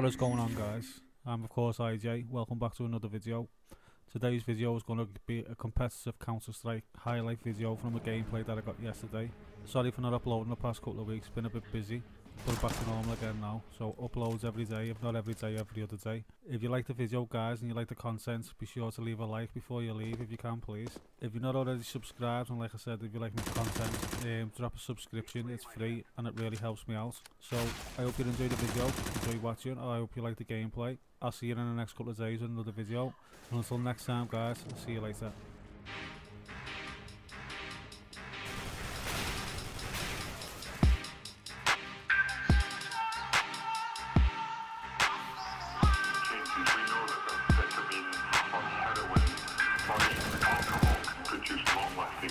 What is going on guys? I'm of course IJ, welcome back to another video. Today's video is going to be a competitive Counter Strike highlight video from a gameplay that I got yesterday. Sorry for not uploading the past couple of weeks, been a bit busy back to normal again now. So uploads every day, if not every day, every other day. If you like the video guys and you like the content, be sure to leave a like before you leave if you can please. If you're not already subscribed and like I said, if you like my content, um, drop a subscription, it's free and it really helps me out. So I hope you enjoy the video, enjoy watching, I hope you like the gameplay. I'll see you in the next couple of days with another video. And until next time guys, see you later. Big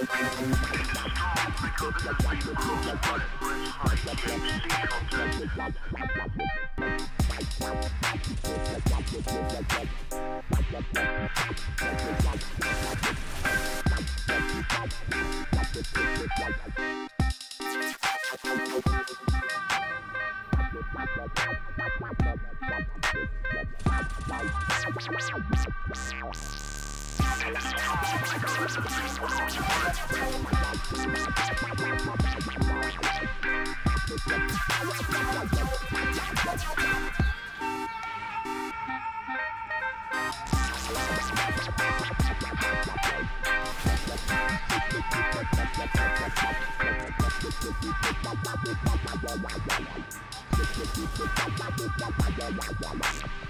Wow. Thank you. wow, wow.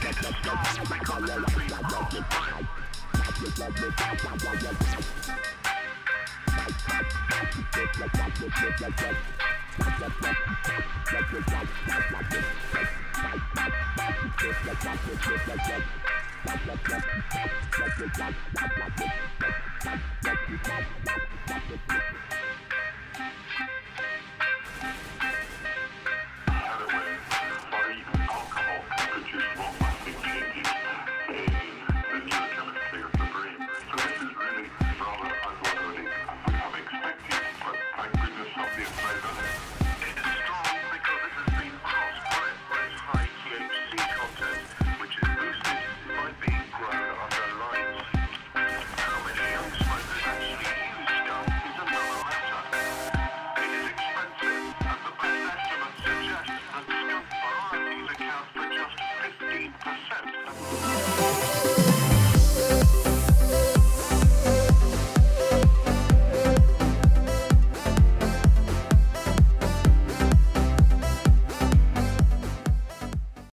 Get the stars, make a little free, rock Percent.